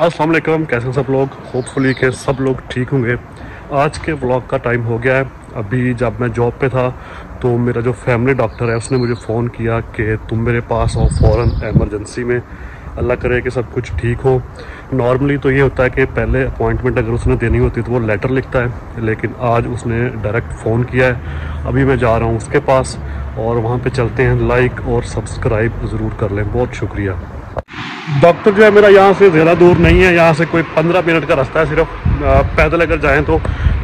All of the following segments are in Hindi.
वालेकुम, कैसे सब लोग? होपफुली के सब लोग ठीक होंगे। आज के ब्लॉग का टाइम हो गया है। अभी जब मैं जॉब पे था तो मेरा जो फैमिली डॉक्टर है, उसने मुझे फ़ोन किया कि तुम मेरे पास आओ फ़ौरन एमरजेंसी में। अल्लाह करे कि सब कुछ ठीक हो। नॉर्मली तो ये होता है कि पहले अपॉइंटमेंट अगर उसने देनी होती तो वो लेटर लिखता है, लेकिन आज उसने डायरेक्ट फ़ोन किया है। अभी मैं जा रहा हूँ उसके पास और वहाँ पे चलते हैं। लाइक और सब्सक्राइब ज़रूर कर लें। बहुत शुक्रिया। डॉक्टर जो है मेरा यहाँ से ज़्यादा दूर नहीं है, यहाँ से कोई पंद्रह मिनट का रास्ता है सिर्फ़ पैदल अगर जाएँ तो।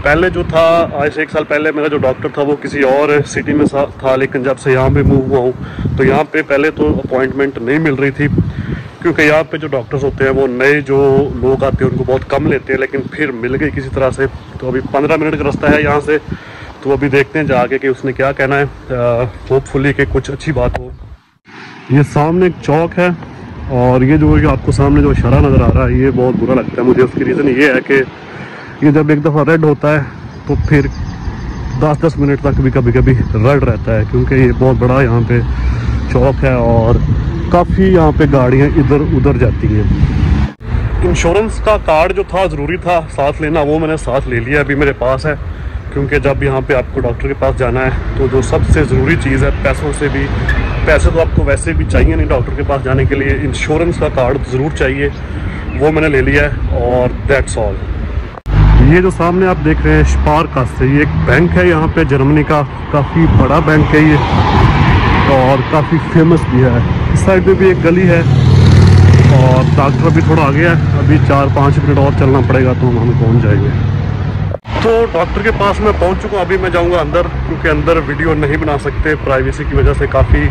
पहले जो था, आज से एक साल पहले मेरा जो डॉक्टर था वो किसी और सिटी में था, लेकिन जब से यहाँ पे मूव हुआ हूँ तो यहाँ पे पहले तो अपॉइंटमेंट नहीं मिल रही थी, क्योंकि यहाँ पे जो डॉक्टर्स होते हैं वो नए जो लोग आते हैं, उनको बहुत कम लेते हैं, लेकिन फिर मिल गई किसी तरह से। तो अभी पंद्रह मिनट का रास्ता है यहाँ से तो अभी देखते हैं जाके कि उसने क्या कहना है। होपफुली कि कुछ अच्छी बात हो। ये सामने एक चौक है और ये जो है आपको सामने जो शरा नज़र आ रहा है, ये बहुत बुरा लगता है। मुझे उसकी रीज़न ये है कि ये जब एक दफ़ा रेड होता है तो फिर दस दस मिनट तक भी कभी कभी रेड रहता है, क्योंकि ये बहुत बड़ा यहाँ पे चौक है और काफ़ी यहाँ पे गाड़ियाँ इधर उधर जाती हैं। इंश्योरेंस का कार्ड जो था, ज़रूरी था, साथ लेना, वो मैंने साथ ले लिया, अभी मेरे पास है। क्योंकि जब यहाँ पे आपको डॉक्टर के पास जाना है तो जो सबसे ज़रूरी चीज़ है, पैसों से भी, पैसे तो आपको वैसे भी चाहिए नहीं डॉक्टर के पास जाने के लिए। इंश्योरेंस का कार्ड ज़रूर चाहिए, वो मैंने ले लिया है, और दैट्स ऑल ये जो सामने आप देख रहे हैं स्पार का से ये एक बैंक है यहाँ पे जर्मनी का, काफ़ी बड़ा बैंक है ये, और काफ़ी फ़ेमस भी है। इस साइड में भी एक गली है, और डॉक्टर अभी थोड़ा आगे है, अभी चार पाँच मिनट और चलना पड़ेगा तो हम हम पहुँच जाएँगे। तो डॉक्टर के पास मैं पहुँच चुका हूँ। अभी मैं जाऊँगा अंदर, क्योंकि अंदर वीडियो नहीं बना सकते। प्राइवेसी की वजह से काफ़ी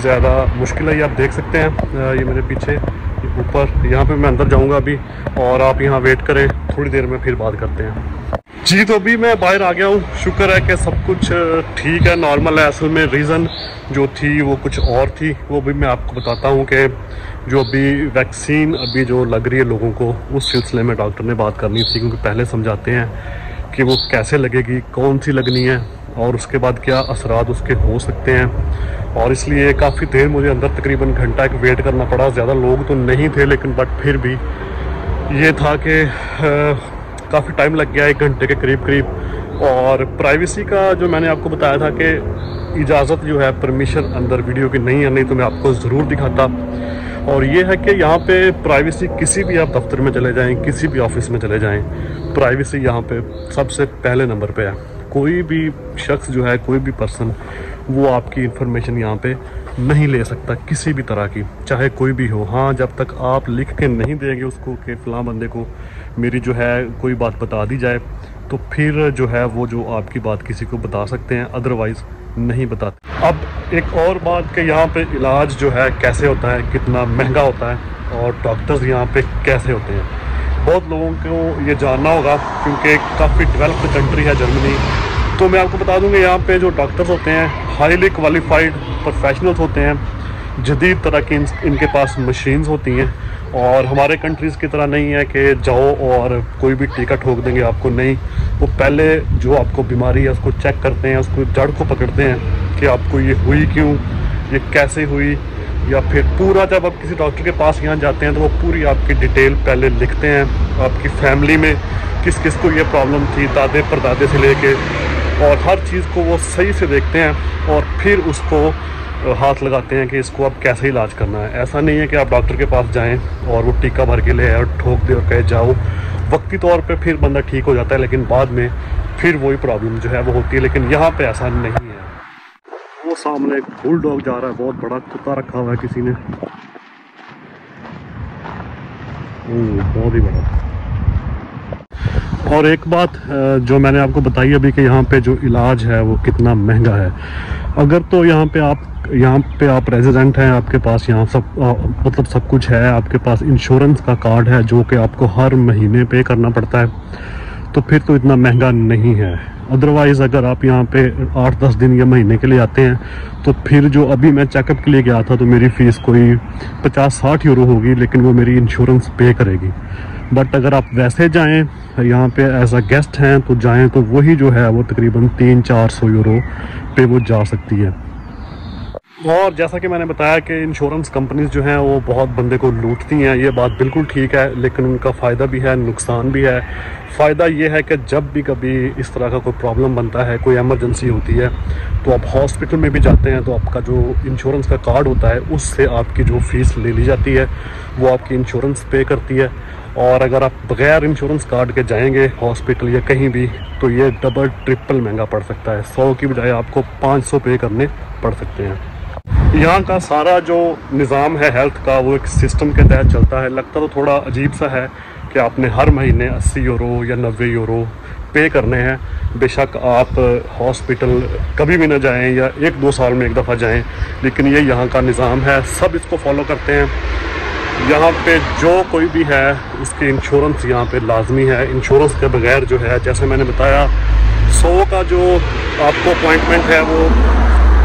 ज़्यादा मुश्किल है। ये आप देख सकते हैं ये मेरे पीछे ऊपर, यहाँ पे मैं अंदर जाऊँगा अभी, और आप यहाँ वेट करें, थोड़ी देर में फिर बात करते हैं। जी तो अभी मैं बाहर आ गया हूँ। शुक्र है कि सब कुछ ठीक है नॉर्मल है। असल में रीज़न जो थी, वो कुछ और थी। वो भी मैं आपको बताता हूँ कि जो अभी वैक्सीन अभी जो लग रही है लोगों को, उस सिलसिले में डॉक्टर ने बात करनी थी, क्योंकि पहले समझाते हैं कि वो कैसे लगेगी, कौन सी लगनी है और उसके बाद क्या असरात उसके हो सकते हैं। और इसलिए काफ़ी देर मुझे अंदर तकरीबन घंटा एक वेट करना पड़ा। ज़्यादा लोग तो नहीं थे लेकिन बट फिर भी ये था कि काफ़ी टाइम लग गया एक घंटे के करीब करीब और प्राइवेसी का जो मैंने आपको बताया था कि इजाज़त जो है परमिशन अंदर वीडियो की नहीं है, नहीं तो मैं आपको ज़रूर दिखाता। और ये है कि यहाँ पे प्राइवेसी किसी भी आप दफ्तर में चले जाएँ, किसी भी ऑफ़िस में चले जाएँ प्राइवेसी यहाँ पे सबसे पहले नंबर पे है। कोई भी शख्स जो है, कोई भी पर्सन वो आपकी इंफॉर्मेशन यहाँ पे नहीं ले सकता किसी भी तरह की। चाहे कोई भी हो। हाँ जब तक आप लिख के नहीं देंगे उसको कि फ़लाँ बंदे को मेरी जो है कोई बात बता दी जाए तो फिर जो है वो जो आपकी बात किसी को बता सकते हैं अदरवाइज़ नहीं बताते। अब एक और बात कि यहाँ पे इलाज जो है कैसे होता है, कितना महँगा होता है और डॉक्टर्स यहाँ पे कैसे होते हैं। बहुत लोगों को ये जानना होगा क्योंकि काफ़ी डेवलप्ड कंट्री है जर्मनी तो मैं आपको बता दूँगा यहाँ पे जो डॉक्टर्स होते हैं हाईली क्वालिफाइड प्रोफेशनल्स होते हैं जदीद तरह की इन, इनके पास मशीन्स होती हैं। और हमारे कंट्रीज़ की तरह नहीं है कि जाओ और कोई भी टीका ठोक देंगे आपको नहीं। वो पहले जो आपको बीमारी है उसको चेक करते हैं उसको जड़ को पकड़ते हैं कि आपको ये हुई क्यों ये कैसे हुई या फिर पूरा जब आप किसी डॉक्टर के पास यहाँ जाते हैं तो वो पूरी आपकी डिटेल पहले लिखते हैं। आपकी फैमिली में किस किस को ये प्रॉब्लम थी, दादे परदादे से लेके, और हर चीज़ को वो सही से देखते हैं और फिर उसको हाथ लगाते हैं कि इसको अब कैसे इलाज करना है। ऐसा नहीं है कि आप डॉक्टर के पास जाएँ और वो टीका भर के ले आए और ठोक दे और कहे, जाओ। वक्ती तौर पे फिर बंदा ठीक हो जाता है, लेकिन बाद में फिर वही प्रॉब्लम जो है वो होती है। लेकिन यहाँ पे ऐसा नहीं है। वो सामने एक बुल डॉग जा रहा है बहुत बड़ा कुत्ता रखा हुआ है किसी ने। बहुत ही बड़ा। और एक बात जो मैंने आपको बताई अभी कि यहाँ पे जो इलाज है वो कितना महँगा है। अगर तो यहाँ पे आप यहाँ पे आप रेजिडेंट हैं आपके पास यहाँ सब आ, मतलब सब कुछ है आपके पास इंश्योरेंस का कार्ड है जो कि आपको हर महीने पे करना पड़ता है तो फिर तो इतना महँगा नहीं है। अदरवाइज़ अगर आप यहाँ पे आठ दस दिन या महीने के लिए आते हैं तो फिर जो अभी मैं चेकअप के लिए गया था तो मेरी फ़ीस कोई पचास साठ यूरो होगी, लेकिन वो मेरी इंश्योरेंस पे करेगी। बट अगर आप वैसे जाएँ, यहाँ पे एज अ गेस्ट हैं तो जाएँ तो वही जो है, वो तकरीबन तीन चार सौ यूरो पे वो जा सकती है। और जैसा कि मैंने बताया कि इंश्योरेंस कंपनीज़ जो हैं, वो बहुत बंदे को लूटती हैं। ये बात बिल्कुल ठीक है, लेकिन उनका फ़ायदा भी है, नुकसान भी है। फ़ायदा ये है कि जब भी कभी इस तरह का कोई प्रॉब्लम बनता है, कोई एमरजेंसी होती है तो आप हॉस्पिटल में भी जाते हैं तो आपका जो इंश्योरेंस का कार्ड होता है, उससे आपकी जो फ़ीस ले ली जाती है, वो आपकी इंश्योरेंस पे करती है। और अगर आप बगैर इंश्योरेंस कार्ड के जाएँगे हॉस्पिटल या कहीं भी तो ये डबल ट्रिपल महँगा पड़ सकता है। सौ की बजाय आपको पाँच सौ पे करने पड़ सकते हैं। यहाँ का सारा जो निज़ाम है हेल्थ का, वो एक सिस्टम के तहत चलता है। लगता तो थोड़ा अजीब सा है कि आपने हर महीने 80 यूरो या 90 यूरो पे करने हैं। बेशक आप हॉस्पिटल कभी भी ना जाएँ या एक दो साल में एक दफ़ा जाएँ, लेकिन ये यहाँ का निज़ाम है। सब इसको फॉलो करते हैं। यहाँ पे जो कोई भी है, उसकी इंश्योरेंस यहाँ पे लाजमी है। इंश्योरेंस के बगैर जो है, जैसे मैंने बताया, सौ का जो आपको अपॉइंटमेंट है, वो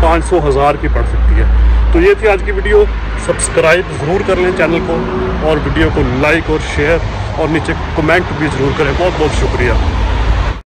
पाँच सौ हज़ार की पड़ सकती है। तो ये थी आज की वीडियो। सब्सक्राइब ज़रूर कर लें चैनल को और वीडियो को लाइक और शेयर और नीचे कमेंट भी ज़रूर करें। बहुत बहुत शुक्रिया।